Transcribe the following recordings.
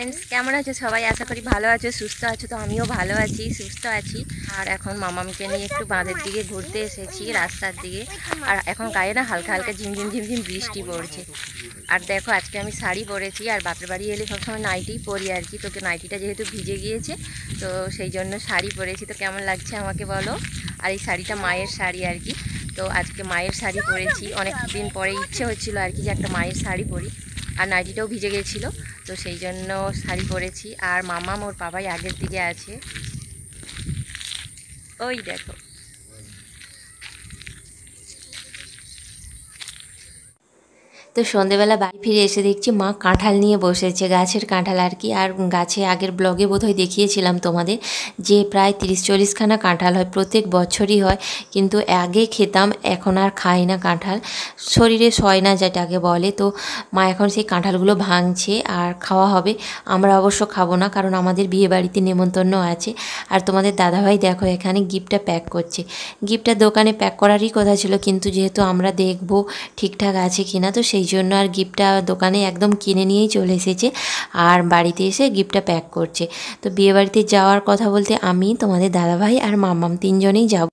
Friends কেমন আছো সবাই? আশা করি ভালো আছো, সুস্থ আছো তো আমিও ভালো আছি, সুস্থ আছি। আর এখন মামামকে নিয়ে একটু বাঁধের দিকে ঘুরতে এসেছি, রাস্তার দিকে। আর এখন গায়ে না হালকা হালকা ঝিমঝিম ঝিমঝিম বৃষ্টি পড়ছে। আর দেখো, আজকে আমি শাড়ি পরেছি আর বাপের বাড়ি এলে সবসময় নাইটিই পরি আর কি। তোকে নাইটিটা যেহেতু ভিজে গিয়েছে, তো সেই জন্য শাড়ি পরেছি। তো কেমন লাগছে আমাকে বলো? আর এই শাড়িটা মায়ের শাড়ি আর কি। তো আজকে মায়ের শাড়ি পরেছি। অনেক দিন পরে ইচ্ছে হচ্ছিল আর কি যে একটা মায়ের শাড়ি পরি। আর নাইটিটাও ভিজে গেছিল তো সেই জন্য শাড়ি পরেছি। আর মামা মোর বাবাই আগের দিকে আছে। ওই দেখো। তো সন্ধেবেলা বাড়ি ফিরে এসে দেখছি মা কাঁঠাল নিয়ে বসেছে। গাছের কাঁঠাল আর কি। আর গাছে আগের ব্লগে বোধহয় দেখিয়েছিলাম তোমাদের যে প্রায় তিরিশ চল্লিশখানা কাঁঠাল হয়, প্রত্যেক বছরই হয়। কিন্তু আগে খেতাম, এখন আর খাই না কাঁঠাল। শরীরে সয় না যেটাকে বলে। তো মা এখন সেই কাঁঠালগুলো ভাঙছে আর খাওয়া হবে। আমরা অবশ্য খাব না কারণ আমাদের বিয়ে বাড়িতে নেমন্তন্ন আছে। আর তোমাদের দাদাভাই দেখো এখানে গিফটটা প্যাক করছে। গিফটটা দোকানে প্যাক করারই কথা ছিল, কিন্তু যেহেতু আমরা দেখব ঠিকঠাক আছে কিনা, তো সেই জন্য আর গিফটটা দোকানে একদম কিনে নিয়েই চলে এসেছে আর বাড়িতে এসে গিফটটা প্যাক করছে। তো বিয়েবাড়িতে যাওয়ার কথা বলতে আমি, তোমাদের দাদাভাই আর মাম্মাম তিনজনেই যাব।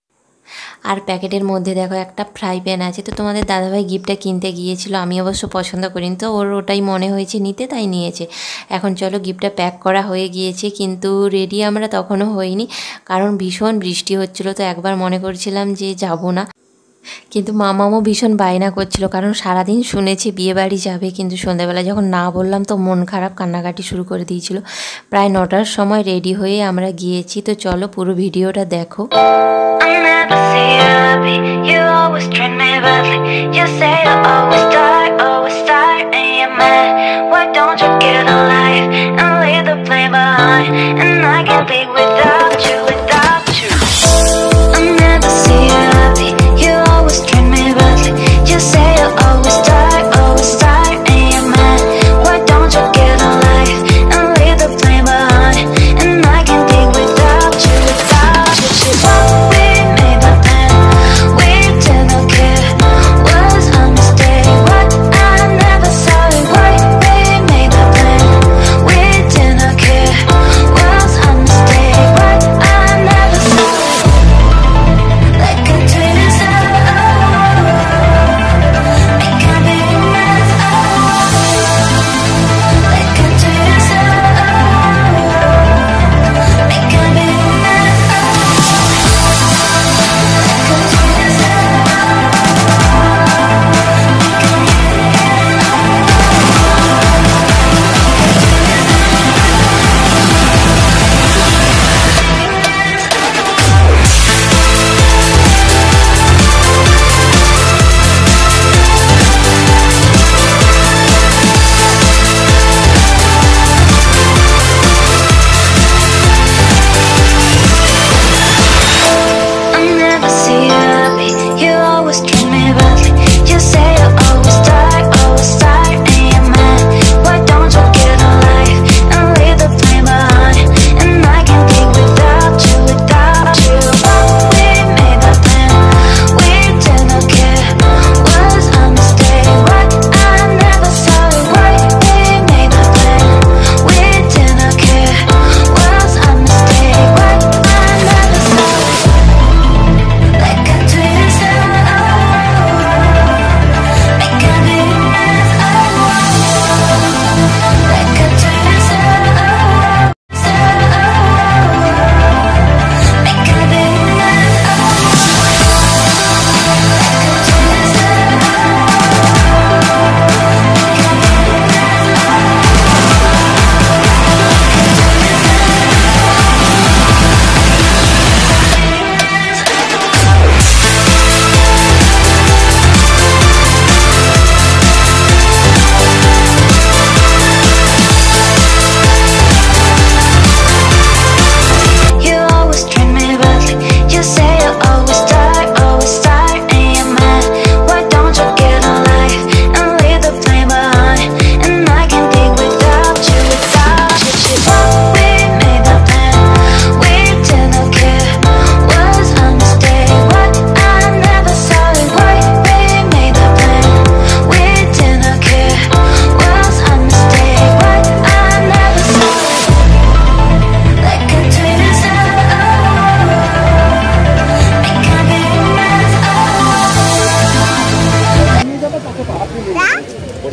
আর প্যাকেটের মধ্যে দেখো একটা ফ্রাই প্যান আছে। তো তোমাদের দাদাভাই গিফটটা কিনতে গিয়েছিল, আমি অবশ্য পছন্দ করিনি। তো ওর ওটাই মনে হয়েছে, নিতে তাই নিয়েছে। এখন চলো গিফটটা প্যাক করা হয়ে গিয়েছে, কিন্তু রেডি আমরা তখনও হইনি, কারণ ভীষণ বৃষ্টি হচ্ছিল। তো একবার মনে করছিলাম যে যাব না। কিন্তু মামামও ভীষণ বায়না করছিল, কারণ সারাদিন শুনেছি বিয়ে বাড়ি যাবে, কিন্তু সন্ধ্যাবেলা যখন না বললাম তো মন খারাপ, কান্নাকাটি শুরু করে দিয়েছিল। প্রায় নটার সময় রেডি হয়ে আমরা গিয়েছি, তো চলো পুরো ভিডিওটা দেখো। I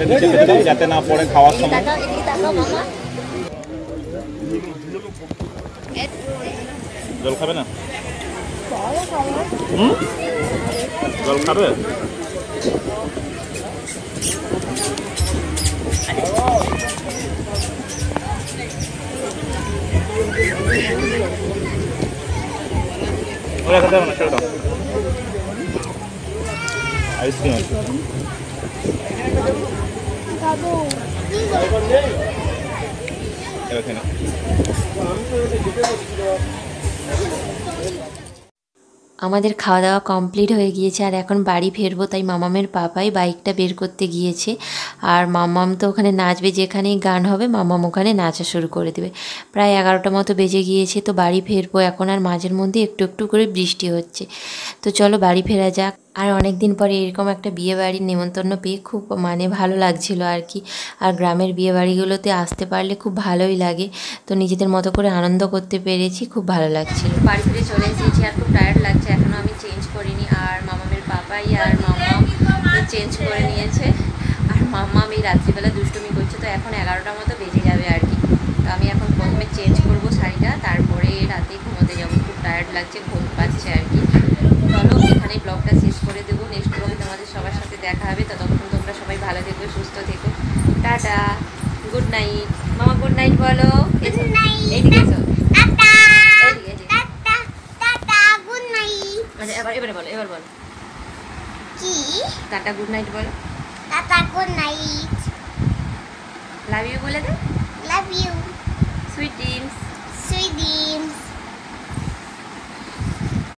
ওটা নিচে ফেলে যাতে না পড়ে খাওয়ার সময়। জল খাবে না? জল খাবে? ওরা খেতে হবে না ছেড়ে দাও। আইসক্রিম আছে। এখানে আমাদের খাওয়া দাওয়া কমপ্লিট হয়ে গিয়েছে, আর এখন বাড়ি ফেরবো, তাই মামামের পাপাই বাইকটা বের করতে গিয়েছে। আর মামাম তো ওখানে নাচবে, যেখানেই গান হবে, মামাম ওখানে নাচা শুরু করে দেবে। প্রায় এগারোটা মতো বেজে গিয়েছে, তো বাড়ি ফেরবো এখন, আর মাঝের মধ্যে একটু একটু করে বৃষ্টি হচ্ছে। তো চলো বাড়ি ফেরা যাক। আর অনেক দিন পরে এরকম একটা বিয়ে বাড়ির নেমন্তন্ন পেয়ে খুব মানে ভালো লাগছিল আর কি। আর গ্রামের বিয়ে বাড়িগুলোতে আসতে পারলে খুব ভালোই লাগে। তো নিজেদের মতো করে আনন্দ করতে পেরেছি, খুব ভালো লাগছিল। বাড়ি ফিরে চলে এসেছি আর খুব টায়ার্ড লাগছে এখনও আমি চেঞ্জ করিনি। আর মামামের পাপাই আর মামাম চেঞ্জ করে নিয়েছে। আর মাম্মাম এই রাত্রিবেলা দুষ্টুমি করছে, তো এখন এগারোটার মতো বেজে যাবে আর কি। তো আমি এখন প্রথমে চেঞ্জ করব শাড়িটা, তারপরে রাতে ঘুমোতে যাব। খুব টায়ার্ড লাগছে, ঘুম পাচ্ছে আর কি। চলো এখানে ব্লগটা শেষ করে দেবো। নেক্সট ব্লগে তোমাদের সবার সাথে দেখা হবে। ততক্ষণ তোমরা সবাই ভালো থেকো সুস্থ থেকো। টাটা। গুড নাইট মামা গুড নাইট বলো। এইদিকে আচ্ছা, এবার এবারে বলো এবার বলো। কি? টাটা গুড নাইট বলো। নাইট লাভ ইউ বলে দে। Love you sweet dreams sweet dreams